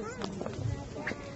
お願いします。